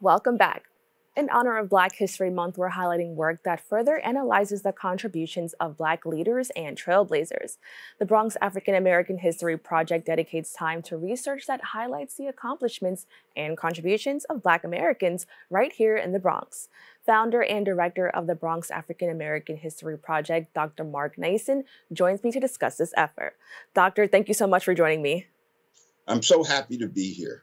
Welcome back. In honor of Black History Month, we're highlighting work that further analyzes the contributions of Black leaders and trailblazers. The Bronx African American History Project dedicates time to research that highlights the accomplishments and contributions of Black Americans right here in the Bronx. Founder and director of the Bronx African American History Project, Dr. Mark Naison, joins me to discuss this effort. Doctor, thank you so much for joining me. I'm so happy to be here.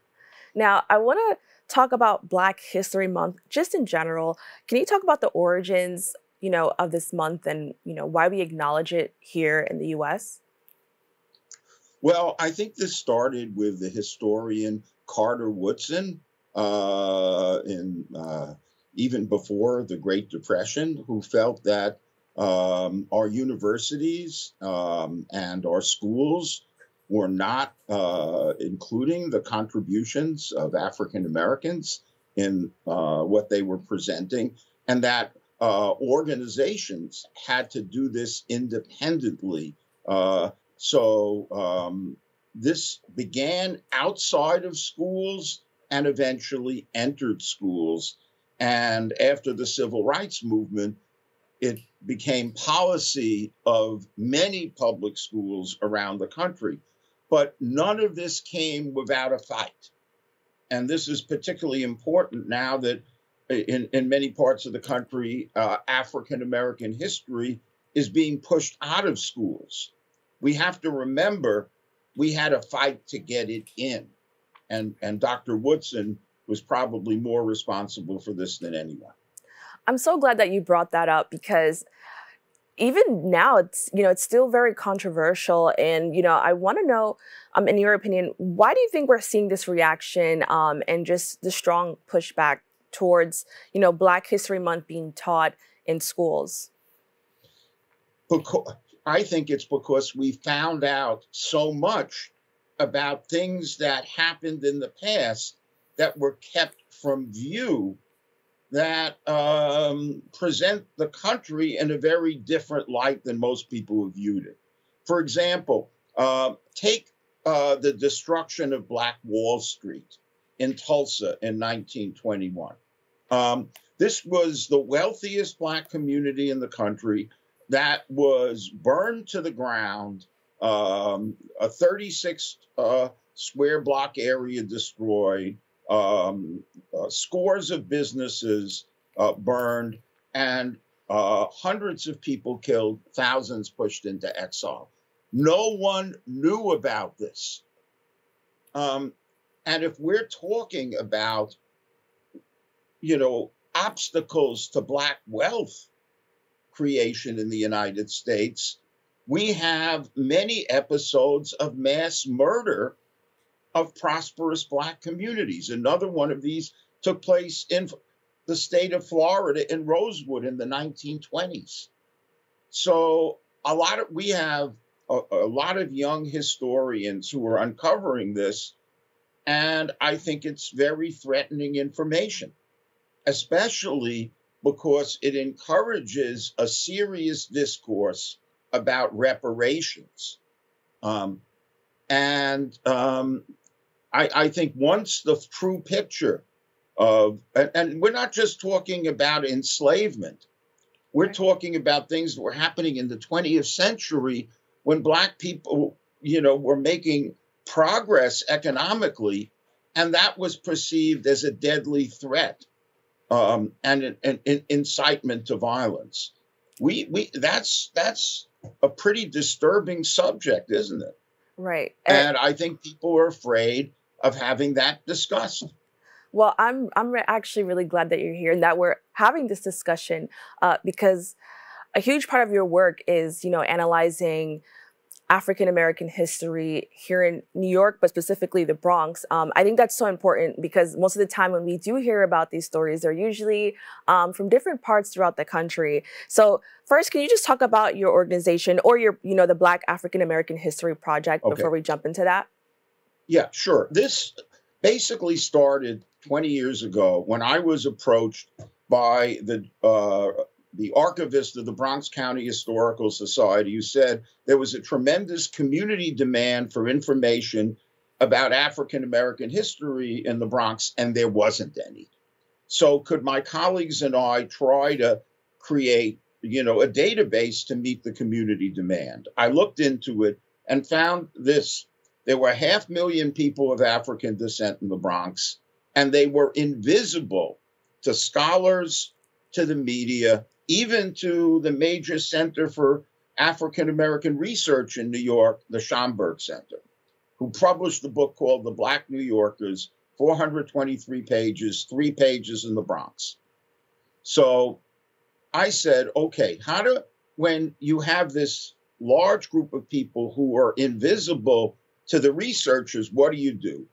Now, I want to talk about Black History Month just in general. Can you talk about the origins, you know, of this month and, you know, why we acknowledge it here in the US? Well, I think this started with the historian Carter Woodson uh, in uh, even before the Great Depression, who felt that um, our universities um, and our schools were not uh, including the contributions of African Americans in uh, what they were presenting, and that uh, organizations had to do this independently. Uh, so um, this began outside of schools and eventually entered schools. And after the civil rights movement, it became policy of many public schools around the country. But none of this came without a fight. And this is particularly important now that in, in many parts of the country, uh, African American history is being pushed out of schools. We have to remember we had a fight to get it in. And, and Dr. Woodson was probably more responsible for this than anyone. I'm so glad that you brought that up because even now it's you know it's still very controversial and you know i want to know um, in your opinion why do you think we're seeing this reaction um, and just the strong pushback towards you know black history month being taught in schools? Because i think it's because we found out so much about things that happened in the past that were kept from view that um, present the country in a very different light than most people have viewed it. For example, uh, take uh, the destruction of Black Wall Street in Tulsa in 1921. Um, this was the wealthiest Black community in the country that was burned to the ground, um, a 36 uh, square block area destroyed, um, scores of businesses uh, burned, and uh, hundreds of people killed, thousands pushed into exile. No one knew about this. Um, and if we're talking about, you know, obstacles to Black wealth creation in the United States, we have many episodes of mass murder of prosperous black communities. Another one of these took place in the state of Florida in Rosewood in the 1920s. So a lot of we have a, a lot of young historians who are uncovering this, and I think it's very threatening information, especially because it encourages a serious discourse about reparations. Um, and um, I, I think once the true picture of, and, and we're not just talking about enslavement, we're talking about things that were happening in the 20th century when Black people, you know, were making progress economically, and that was perceived as a deadly threat um, and an, an, an, incitement to violence. We, we, that's that's a pretty disturbing subject, isn't it? Right. And I think people are afraid of having that discussed. Well, I'm I'm actually really glad that you're here and that we're having this discussion uh, because a huge part of your work is you know analyzing African American history here in New York, but specifically the Bronx. Um, I think that's so important because most of the time when we do hear about these stories, they're usually um, from different parts throughout the country. So first, can you just talk about your organization or your, you know, the Black African American History Project okay. before we jump into that? Yeah, sure. This basically started 20 years ago when I was approached by the uh, the archivist of the Bronx County Historical Society, who said there was a tremendous community demand for information about African American history in the Bronx, and there wasn't any. So could my colleagues and I try to create, you know, a database to meet the community demand? I looked into it and found this. There were half million people of African descent in the Bronx, and they were invisible to scholars, to the media, even to the major center for African American research in New York, the Schomburg Center, who published a book called The Black New Yorkers 423 pages, three pages in the Bronx. So I said, okay, how do, when you have this large group of people who are invisible to the researchers, what do you do?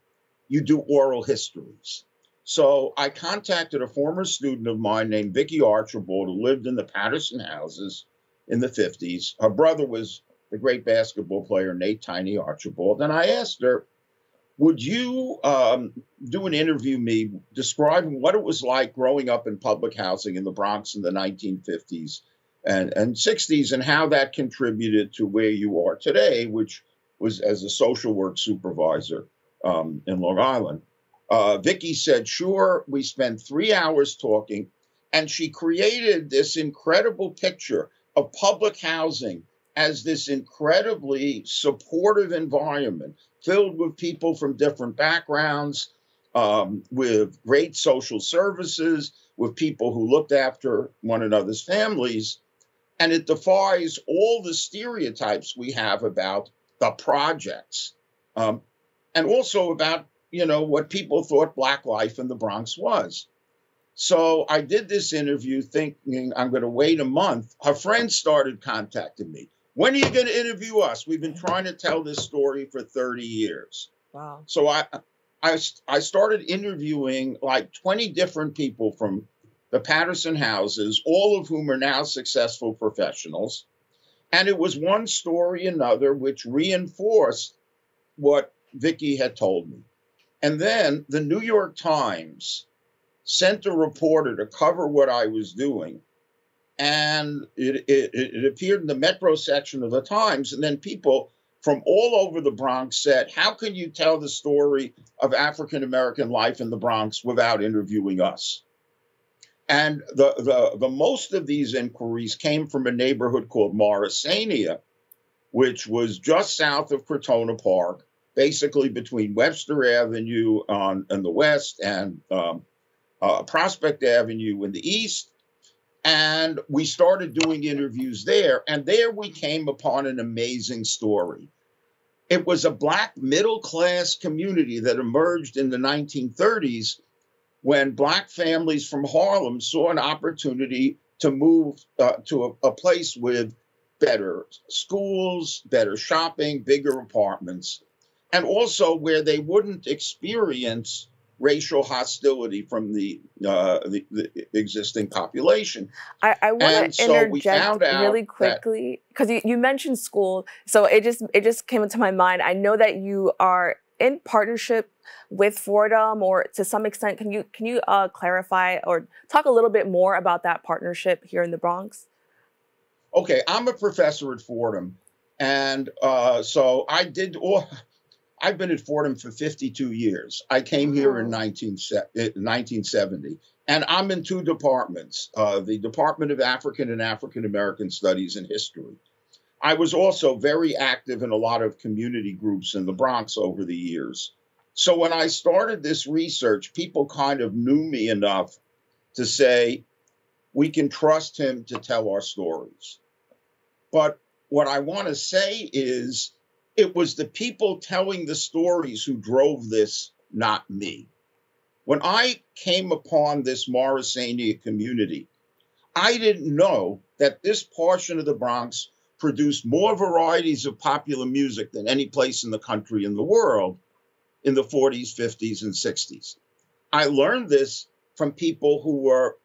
You do oral histories. So I contacted a former student of mine named Vicki Archibald, who lived in the Patterson houses in the 50s. Her brother was the great basketball player, Nate Tiny Archibald. And I asked her, would you um, do an interview me describing what it was like growing up in public housing in the Bronx in the 1950s and, and 60s and how that contributed to where you are today, which was as a social work supervisor um, in Long Island? Uh, Vicki said, sure. We spent three hours talking, and she created this incredible picture of public housing as this incredibly supportive environment filled with people from different backgrounds, um, with great social services, with people who looked after one another's families. And it defies all the stereotypes we have about the projects um, and also about, you know, what people thought Black life in the Bronx was. So I did this interview thinking I'm going to wait a month. Her friends started contacting me. When are you going to interview us? We've been trying to tell this story for 30 years. Wow. So I, I, I started interviewing like 20 different people from the Patterson houses, all of whom are now successful professionals. And it was one story another which reinforced what Vicki had told me. And then the New York Times sent a reporter to cover what I was doing. And it, it, it, appeared in the Metro section of the Times. And then people from all over the Bronx said, How can you tell the story of African American life in the Bronx without interviewing us? And the, the, the most of these inquiries came from a neighborhood called Morrisania, which was just south of Crotona Park, basically between Webster Avenue on, in the west and um, uh, Prospect Avenue in the east. And we started doing interviews there. And there we came upon an amazing story. It was a Black middle class community that emerged in the 1930s when Black families from Harlem saw an opportunity to move uh, to a, a place with better schools, better shopping, bigger apartments, and also where they wouldn't experience racial hostility from the, uh, the, the existing population. I, I want to so interject really quickly because you, you mentioned school, so it just it just came into my mind. I know that you are in partnership with Fordham, or to some extent, can you can you uh, clarify or talk a little bit more about that partnership here in the Bronx? Okay, I'm a professor at Fordham, and uh, so I did all. I've been at Fordham for 52 years. I came here in 19, 1970, and I'm in two departments uh, the Department of African and African American Studies and History. I was also very active in a lot of community groups in the Bronx over the years. So when I started this research, people kind of knew me enough to say, we can trust him to tell our stories. But what I want to say is, it was the people telling the stories who drove this, not me. When I came upon this Morrisania community, I didn't know that this portion of the Bronx produced more varieties of popular music than any place in the country in the world in the 40s, 50s, and 60s. I learned this from people who were,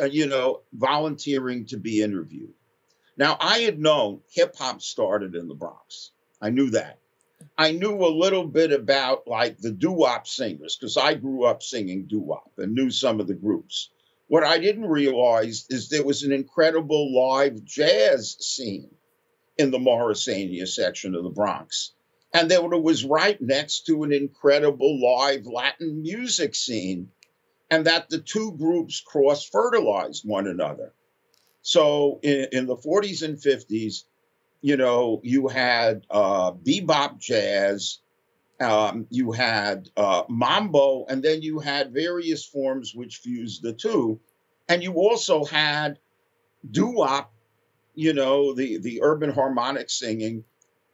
uh, you know, volunteering to be interviewed. Now, I had known hip hop started in the Bronx. I knew that. I knew a little bit about like the doo wop singers because I grew up singing doo wop and knew some of the groups. What I didn't realize is there was an incredible live jazz scene in the Morrisania section of the Bronx. And that it was right next to an incredible live Latin music scene. and that the two groups cross fertilized one another. So in, in the 40s and 50s, you know, you had uh, bebop jazz, um, you had uh, mambo, and then you had various forms which fused the two. And you also had doo wop, you know, the, the urban harmonic singing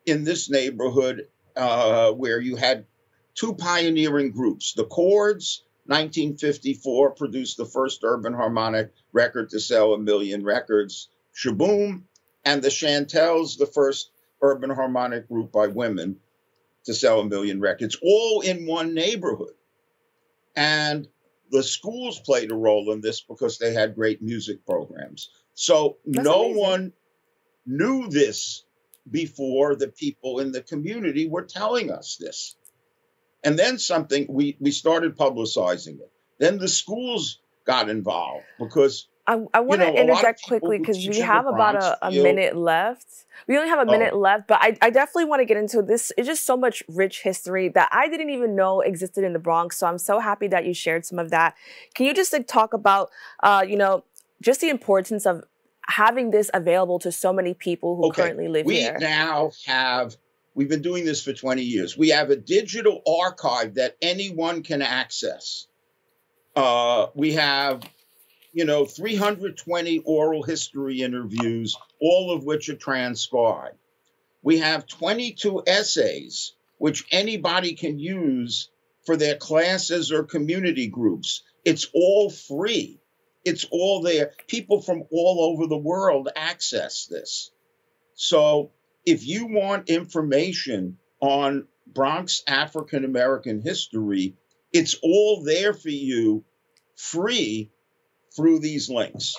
in this neighborhood uh, where you had two pioneering groups. The Chords, 1954, produced the first urban harmonic record to sell a million records, Sh-Boom, and the Chantels, the first urban harmonic group by women to sell a million records, all in one neighborhood. And the schools played a role in this because they had great music programs. So That's no amazing. one knew this before the people in the community were telling us this. And then something we we started publicizing it. Then the schools got involved because I, I want to interject quickly because we have about a, a minute left. We only have a minute oh. left, but I, I definitely want to get into this. It's just so much rich history that I didn't even know existed in the Bronx. So I'm so happy that you shared some of that. Can you just like talk about, uh, you know, just the importance of having this available to so many people who okay. currently live we here? We now have We've been doing this for 20 years. We have a digital archive that anyone can access. Uh, we have, you know, 320 oral history interviews, all of which are transcribed. We have 22 essays, which anybody can use for their classes or community groups. It's all free. It's all there. People from all over the world access this. So if you want information on Bronx African American history, it's all there for you free through these links.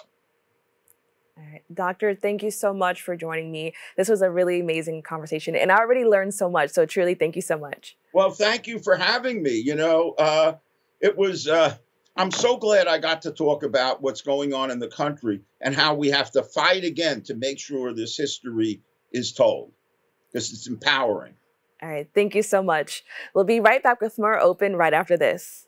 All right. Doctor, thank you so much for joining me. This was a really amazing conversation, and I already learned so much. So, truly, thank you so much. Well, thank you for having me. You know, uh, it was, uh, I'm so glad I got to talk about what's going on in the country and how we have to fight again to make sure this history is told because it's empowering. All right. Thank you so much. We'll be right back with more open right after this.